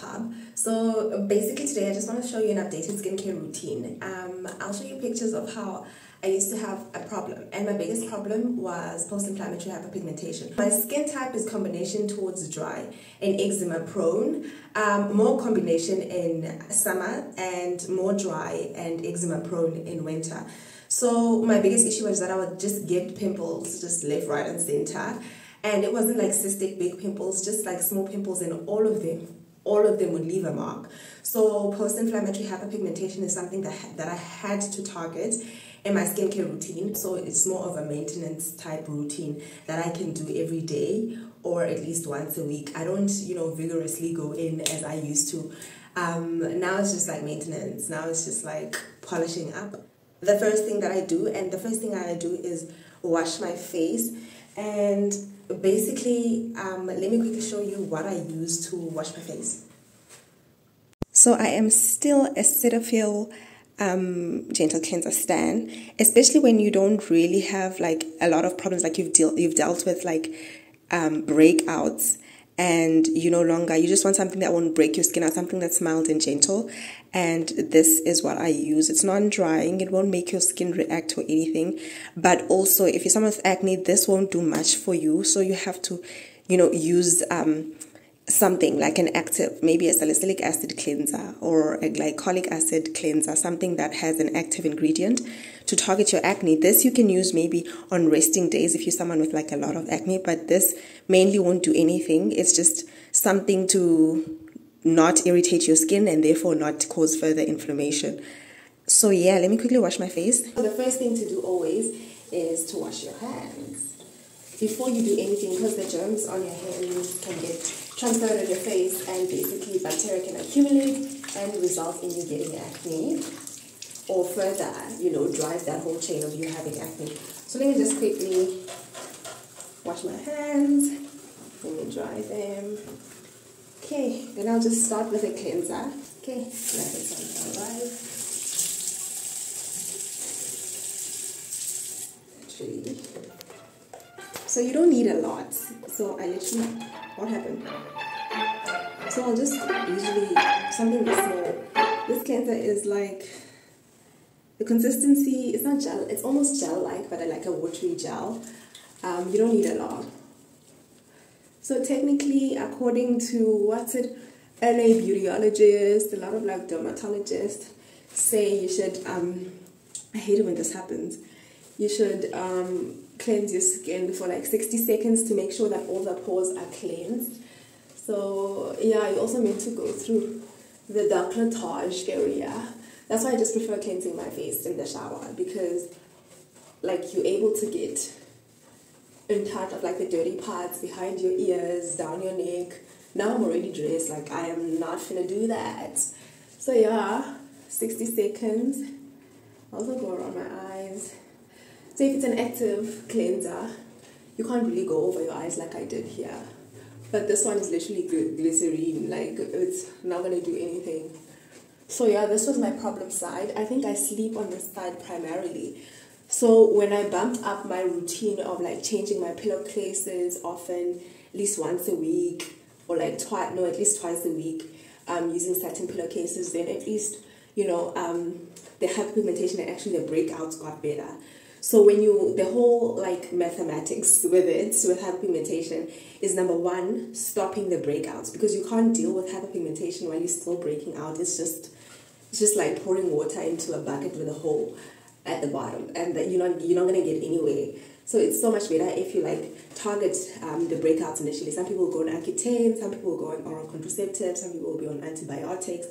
Hub. So basically today I just want to show you an updated skincare routine. Um, I'll show you pictures of how I used to have a problem and my biggest problem was post-inflammatory hyperpigmentation. My skin type is combination towards dry and eczema prone, um, more combination in summer and more dry and eczema prone in winter. So my biggest issue was that I would just get pimples just left, right and center and it wasn't like cystic big pimples, just like small pimples and all of them all of them would leave a mark. So post-inflammatory hyperpigmentation is something that, that I had to target in my skincare routine. So it's more of a maintenance type routine that I can do every day or at least once a week. I don't, you know, vigorously go in as I used to. Um, now it's just like maintenance. Now it's just like polishing up. The first thing that I do, and the first thing I do is wash my face and basically um, let me quickly show you what I use to wash my face. So I am still a Cetaphil um, gentle cleanser stan, especially when you don't really have like a lot of problems like you've dealt you've dealt with like um, breakouts and you no longer you just want something that won't break your skin out something that's mild and gentle. And this is what i use. It's non-drying. It won't make your skin react to anything. But also if you're someone with acne this won't do much for you. So you have to you know use um, something like an active, maybe a salicylic acid cleanser or a glycolic acid cleanser, something that has an active ingredient to target your acne. This you can use maybe on resting days if you're someone with like a lot of acne, but this mainly won't do anything. It's just something to not irritate your skin and therefore not cause further inflammation. So yeah, let me quickly wash my face. The first thing to do always is to wash your hands before you do anything because the germs on your hands can get transferred on your face and basically bacteria can accumulate and result in you getting acne or further, you know, drive that whole chain of you having acne. So let me just quickly wash my hands, let me dry them. Okay, then I'll just start with a cleanser. Okay. Actually, so you don't need a lot. So I literally, what happened? So I'll just usually, something this small. This cleanser is like, the consistency, it's not gel, it's almost gel-like, but like a watery gel. Um, you don't need a lot. So technically, according to what's it, LA beautyologist, a lot of like dermatologists say you should, um, I hate it when this happens, you should um, cleanse your skin for like 60 seconds to make sure that all the pores are cleansed. So yeah, you also meant to go through the décolletage area. That's why I just prefer cleansing my face in the shower because like you're able to get in touch of like the dirty parts behind your ears, down your neck. Now I'm already dressed, like I am not gonna do that. So yeah, 60 seconds. Also go around my eyes. So if it's an active cleanser, you can't really go over your eyes like I did here. But this one is literally glycerine, like it's not gonna do anything. So yeah, this was my problem side. I think I sleep on this side primarily. So when I bumped up my routine of like changing my pillowcases often, at least once a week, or like twice, no, at least twice a week, um, using certain pillowcases, then at least, you know, um, the hyperpigmentation and actually the breakouts got better. So when you, the whole like mathematics with it, with hyperpigmentation, is number one, stopping the breakouts because you can't deal with hyperpigmentation while you're still breaking out. It's just, it's just like pouring water into a bucket with a hole at the bottom, and that you're not, you're not gonna get anywhere. So it's so much better if you like target um, the breakouts initially. Some people go on Accutane, some people go on oral contraceptives, some people will be on antibiotics.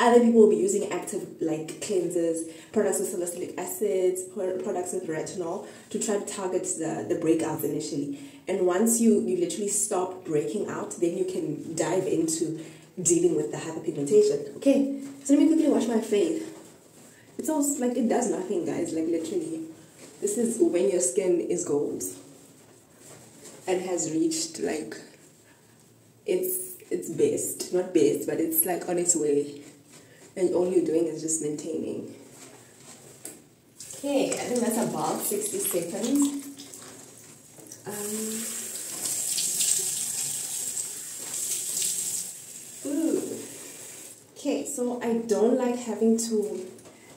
Other people will be using active like cleansers, products with salicylic acids, products with retinol to try to target the, the breakouts initially. And once you, you literally stop breaking out, then you can dive into dealing with the hyperpigmentation. Okay, so let me quickly wash my face. It's almost like it does nothing, guys, like literally. This is when your skin is gold and has reached like its its best. Not best, but it's like on its way and all you're doing is just maintaining. Okay, I think that's about 60 seconds. Um, ooh. Okay, So I don't like having to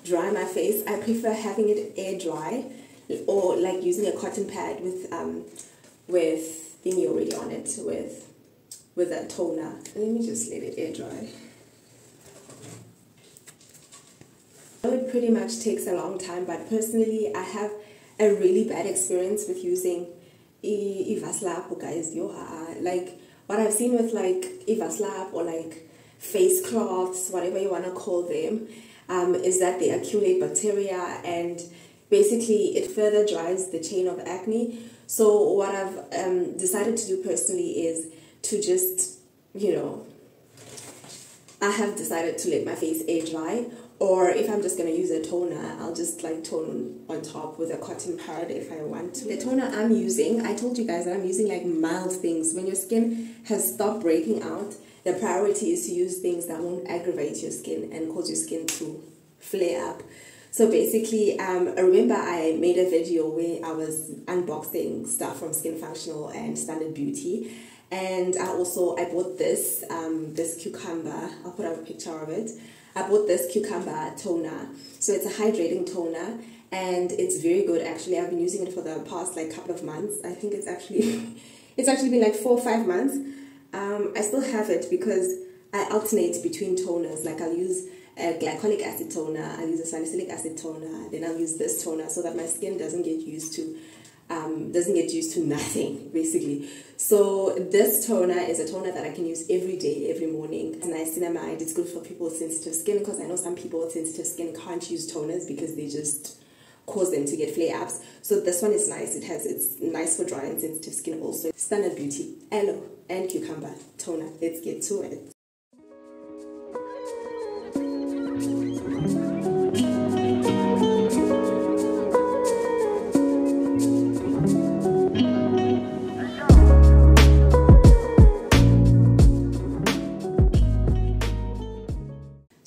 dry my face. I prefer having it air dry or like using a cotton pad with um with thingy already on it with with a toner. Let me just let it air dry. It pretty much takes a long time, but personally, I have a really bad experience with using Evaslab, guys. Like what I've seen with like Evaslab or like face cloths, whatever you want to call them, um, is that they accumulate bacteria and basically it further drives the chain of acne. So what I've um, decided to do personally is to just, you know, I have decided to let my face air dry or if I'm just gonna use a toner, I'll just like tone on top with a cotton pad if I want to. The toner I'm using, I told you guys that I'm using like mild things. When your skin has stopped breaking out, the priority is to use things that won't aggravate your skin and cause your skin to flare up. So basically, um, I remember I made a video where I was unboxing stuff from Skin Functional and Standard Beauty, and I also I bought this um, this cucumber. I'll put up a picture of it. I bought this cucumber toner. So it's a hydrating toner and it's very good actually. I've been using it for the past like couple of months. I think it's actually it's actually been like four or five months. Um, I still have it because I alternate between toners. Like I'll use a glycolic acid toner, I'll use a salicylic acid toner, then I'll use this toner so that my skin doesn't get used to um, doesn't get used to nothing basically. So this toner is a toner that I can use every day, every morning. It's niacinamide. It's good for people with sensitive skin because I know some people with sensitive skin can't use toners because they just cause them to get flare ups. So this one is nice. It has it's nice for dry and sensitive skin also. Standard Beauty aloe and cucumber toner. Let's get to it.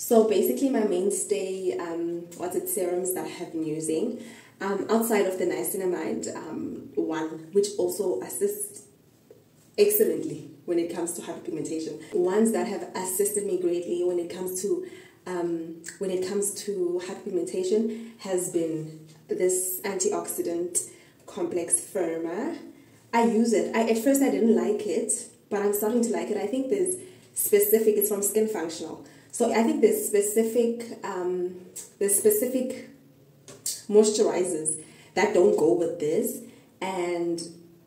So basically my mainstay, um, what's it, serums that I have been using, um, outside of the niacinamide um, one, which also assists excellently when it comes to hyperpigmentation. Ones that have assisted me greatly when it comes to um, when it comes to hyperpigmentation has been this antioxidant complex firmer. I use it. I, at first I didn't like it, but I'm starting to like it. I think there's specific, it's from Skin Functional. So I think there's specific, um, there's specific moisturizers that don't go with this. And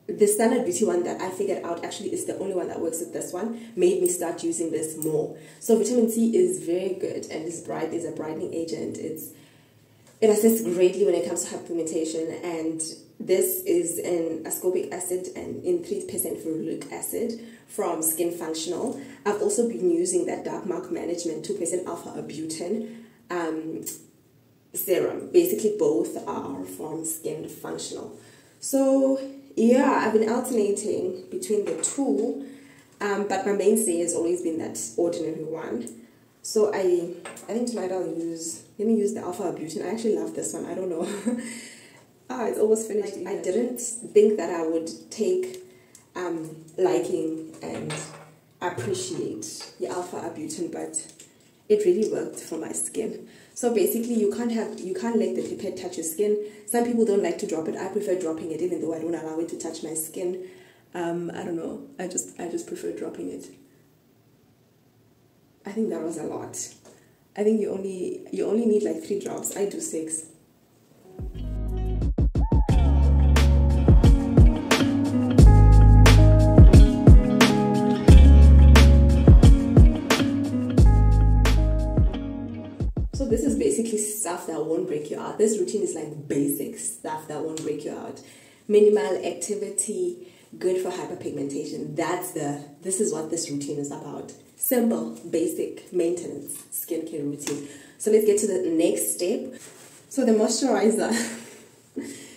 the standard beauty one that I figured out actually is the only one that works with this one made me start using this more. So vitamin C is very good and it's bright, it's a brightening agent. It's it assists greatly when it comes to hyperpigmentation and this is an ascorbic acid and in 3% ferulic acid from Skin Functional. I've also been using that dark mark management 2% alpha arbutin um, serum. Basically both are from Skin Functional. So yeah, I've been alternating between the two, um, but my mainstay has always been that ordinary one. So I, I think tonight I'll use, let me use the Alpha Arbutin. I actually love this one. I don't know. ah, it's almost finished. I didn't think that I would take um, liking and appreciate the Alpha Arbutin, but it really worked for my skin. So basically, you can't have you can't let the pipette touch your skin. Some people don't like to drop it. I prefer dropping it, even though I don't allow it to touch my skin. Um, I don't know. I just I just prefer dropping it. Think that was a lot. I think you only you only need like three drops. I do six. So this is basically stuff that won't break you out. This routine is like basic stuff that won't break you out. Minimal activity, good for hyperpigmentation. That's the this is what this routine is about. Simple, basic maintenance skincare routine. So let's get to the next step. So the moisturizer.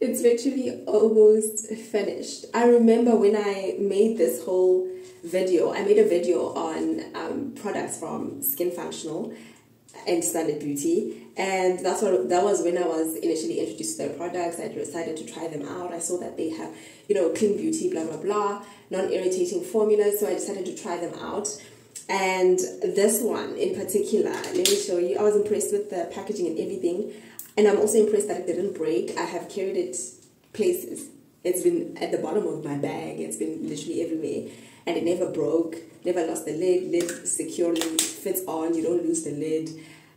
it's literally almost finished. I remember when I made this whole video, I made a video on um, products from Skin Functional and Standard Beauty, and that's what that was when I was initially introduced to their products. I decided to try them out. I saw that they have, you know, clean beauty, blah blah blah, non-irritating formulas. So I decided to try them out. And this one in particular, let me show you. I was impressed with the packaging and everything. And I'm also impressed that it didn't break. I have carried it places. It's been at the bottom of my bag. It's been literally everywhere. And it never broke. Never lost the lid. Lid securely fits on. You don't lose the lid.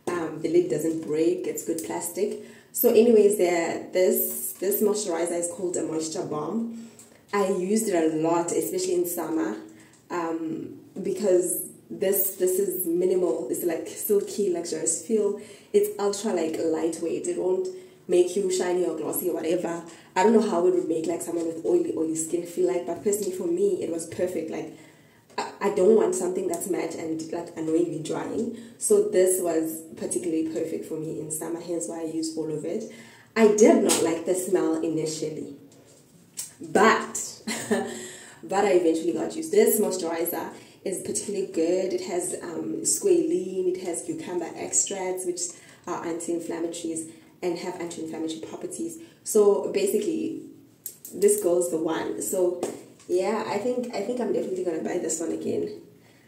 Um, the lid doesn't break. It's good plastic. So anyways, there this this moisturizer is called a moisture bomb. I used it a lot, especially in summer, um, because this this is minimal. It's like silky, luxurious feel. It's ultra like lightweight. It won't make you shiny or glossy or whatever. I don't know how it would make like someone with oily oily skin feel like, but personally for me it was perfect. Like I, don't want something that's matte and like annoyingly drying. So this was particularly perfect for me in summer, hence why I used all of it. I did not like the smell initially, but but I eventually got used. To this moisturizer is particularly good. It has um, squalene, it has cucumber extracts, which are anti-inflammatories and have anti-inflammatory properties. So basically, this goes the one. So yeah, I think I think I'm definitely gonna buy this one again.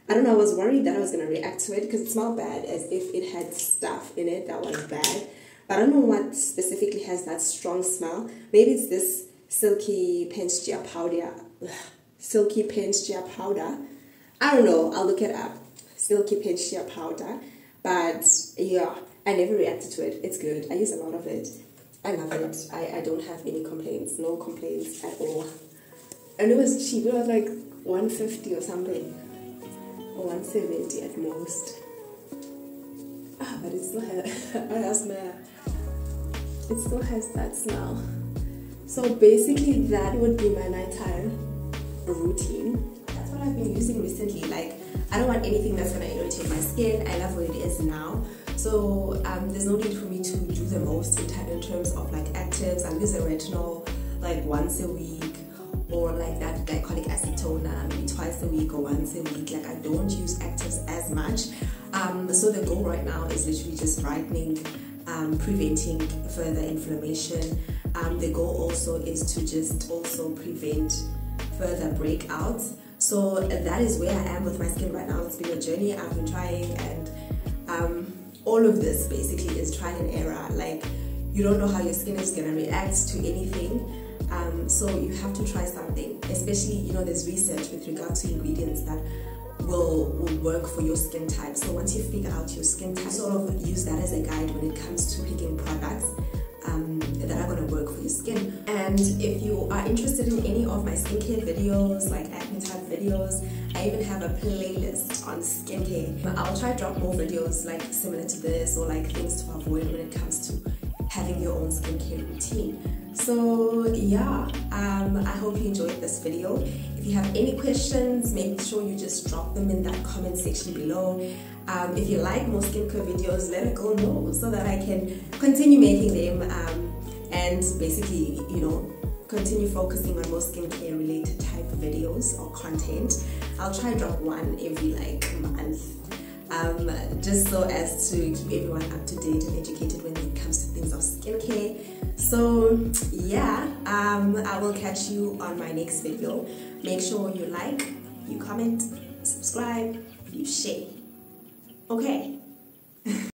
I don't know. I was worried that I was gonna react to it because it smelled bad, as if it had stuff in it that was bad. But I don't know what specifically has that strong smell. Maybe it's this silky Penchia powder, silky Penchia powder. I don't know. I'll look it up. Silky Penchia powder. But yeah, I never reacted to it. It's good. I use a lot of it. I love it. I, I don't have any complaints. No complaints at all. And it was cheap. It was like 150 or something. Or 170 at most. Ah, but it still has, has my, it still has that smell. So basically that would be my nighttime routine. That's what I've been using recently. Like I don't want anything that's gonna irritate my skin. I love what it is now. So um, there's no need for me to do the most in, terms of like actives. I use a retinol like once a week or like that glycolic acid toner maybe twice a week or once a week like I don't use actives as much. Um, so the goal right now is literally just brightening um, preventing further inflammation. Um, the goal also is to just also prevent further breakouts. So that is where I am with my skin right now. It's been a journey I've been trying and um, all of this basically is trial and error. Like you don't know how your skin is gonna react to anything um, so you have to try something, especially you know there's research with regard to ingredients that will will work for your skin type. So once you figure out your skin type, sort of use that as a guide when it comes to picking products. Um, that are going to work for your skin. And if you are interested in any of my skincare videos, like acne type videos, I even have a playlist on skincare. I'll try to drop more videos like similar to this or like things to avoid when it comes to having your own skincare routine. So yeah, um, I hope you enjoyed this video. If you have any questions, make sure you just drop them in that comment section below. Um, if you like more skincare videos, let it go know so that I can continue making them um, and basically, you know, continue focusing on more skincare related type videos or content. I'll try drop one every like month um, just so as to keep everyone up to date and educated when it comes to things of skincare. So yeah, um, I will catch you on my next video. Make sure you like, you comment, subscribe, you share. Okay.